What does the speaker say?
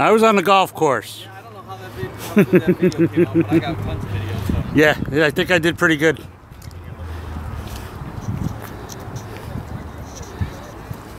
I was on the golf course. Yeah, I don't know how that video, how that video came out, but I got tons of videos. So. Yeah, Yeah, I think I did pretty good.